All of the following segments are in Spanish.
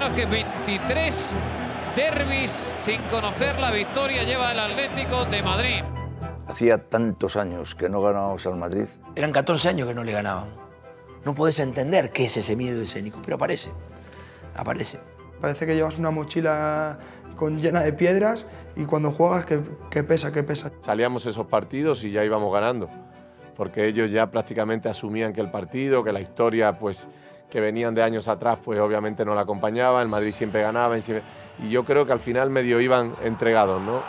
recordar que 23 derbis sin conocer la victoria lleva el Atlético de Madrid. Hacía tantos años que no ganábamos al Madrid. Eran 14 años que no le ganábamos. No podés entender qué es ese miedo escénico, pero aparece, aparece. Parece que llevas una mochila con, llena de piedras y cuando juegas que, que pesa, que pesa. Salíamos esos partidos y ya íbamos ganando, porque ellos ya prácticamente asumían que el partido, que la historia pues que venían de años atrás, pues obviamente no la acompañaba, el Madrid siempre ganaba y, yo creo que al final medio iban entregados, ¿no?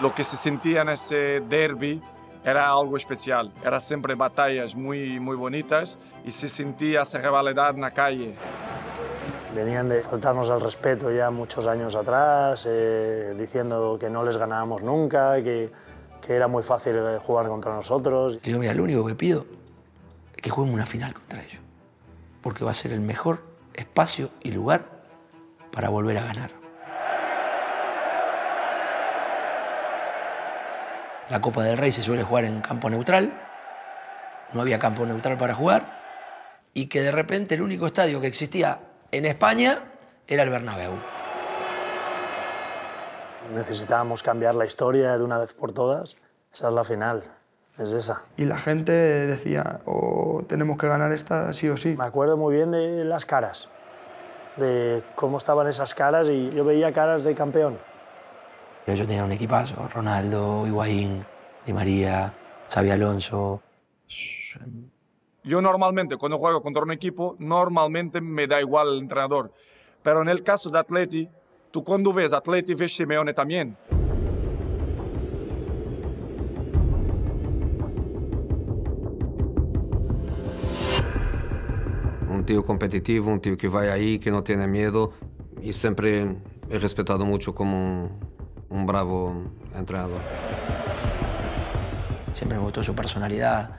Lo que se sentía en ese derby era algo especial, eran siempre batallas muy, muy bonitas y se sentía esa rivalidad en la calle. Venían de faltarnos al respeto ya muchos años atrás, eh, diciendo que no les ganábamos nunca, que, que era muy fácil eh, jugar contra nosotros. Digo, mira, lo único que pido es que juguemos una final contra ellos porque va a ser el mejor espacio y lugar para volver a ganar. La Copa del Rey se suele jugar en campo neutral, no había campo neutral para jugar, y que de repente el único estadio que existía en España era el Bernabéu. Necesitábamos cambiar la historia de una vez por todas. Esa es la final es esa. Y la gente decía, o tenemos que ganar esta sí o sí. Me acuerdo muy bien de las caras, de cómo estaban esas caras y yo veía caras de campeón. Yo tenía un equipazo, Ronaldo, Higuaín, Di María, Xavi Alonso. Yo normalmente cuando juego contra un equipo, normalmente me da igual el entrenador. Pero en el caso de Atleti, tú cuando ves Atleti ves Simeone también. Un tío competitivo, un tío que va ahí, que no tiene miedo y siempre he respetado mucho como un, un bravo entrenador. Siempre me gustó su personalidad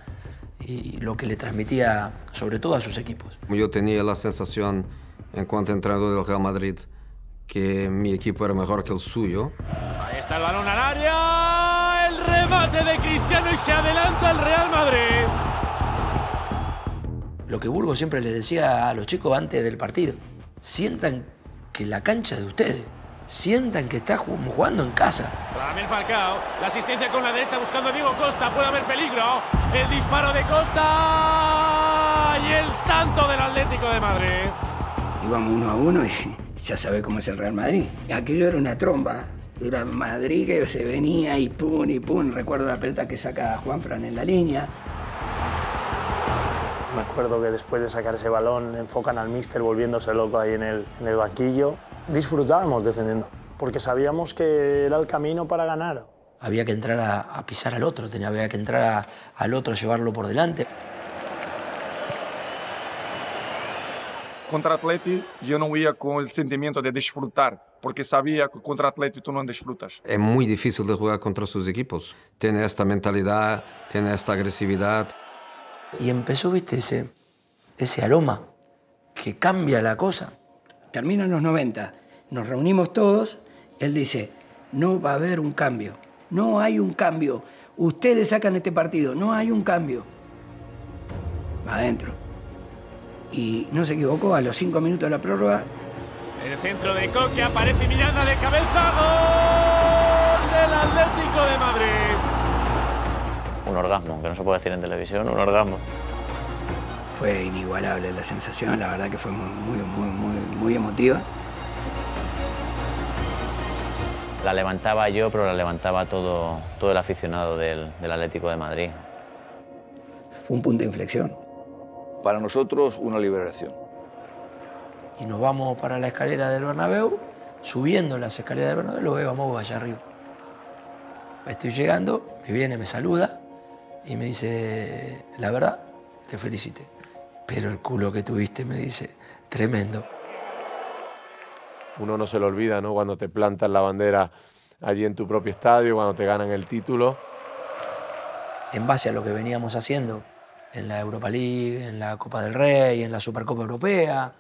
y lo que le transmitía sobre todo a sus equipos. Yo tenía la sensación en cuanto entrenador del Real Madrid que mi equipo era mejor que el suyo. Ahí está el balón al área, el remate de Cristiano y se adelanta el Real Madrid lo que Burgos siempre les decía a los chicos antes del partido. Sientan que la cancha de ustedes, sientan que está jugando en casa. Ramel Falcao, la asistencia con la derecha buscando a Diego Costa, puede haber peligro. El disparo de Costa y el tanto del Atlético de Madrid. Íbamos uno a uno y ya sabe cómo es el Real Madrid. Aquello era una tromba. Era Madrid que se venía y pum y pum. Recuerdo la pelota que saca Juanfran en la línea. Me acuerdo que después de sacar ese balón enfocan al míster volviéndose loco ahí en el, en el banquillo. Disfrutábamos defendiendo, porque sabíamos que era el camino para ganar. Había que entrar a, a pisar al otro, tenía, había que entrar a, al otro, a llevarlo por delante. Contra Atleti yo no iba con el sentimiento de disfrutar, porque sabía que contra Atleti tú no disfrutas. Es muy difícil de jugar contra sus equipos. Tiene esta mentalidad, tiene esta agresividad. Y empezó, viste, ese, ese aroma que cambia la cosa. Terminan los 90, nos reunimos todos, él dice, no va a haber un cambio, no hay un cambio, ustedes sacan este partido, no hay un cambio. Adentro. Y no se equivocó, a los cinco minutos de la prórroga. El centro de Coque aparece Miranda de cabeza, gol del Atlético de Madrid un orgasmo, que no se puede decir en televisión, un orgasmo. Fue inigualable la sensación, la verdad que fue muy, muy, muy, muy emotiva. La levantaba yo, pero la levantaba todo, todo el aficionado del, del Atlético de Madrid. Fue un punto de inflexión. Para nosotros, una liberación. Y nos vamos para la escalera del Bernabéu, subiendo las escaleras del Bernabéu, lo veo a Mogo allá arriba. Estoy llegando, me viene, me saluda, y me dice, la verdad, te felicité. Pero el culo que tuviste, me dice, tremendo. Uno no se lo olvida, ¿no? Cuando te plantan la bandera allí en tu propio estadio, cuando te ganan el título. En base a lo que veníamos haciendo en la Europa League, en la Copa del Rey, en la Supercopa Europea,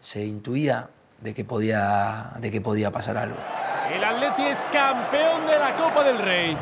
se intuía de que podía, de que podía pasar algo. El Atleti es campeón de la Copa del Rey.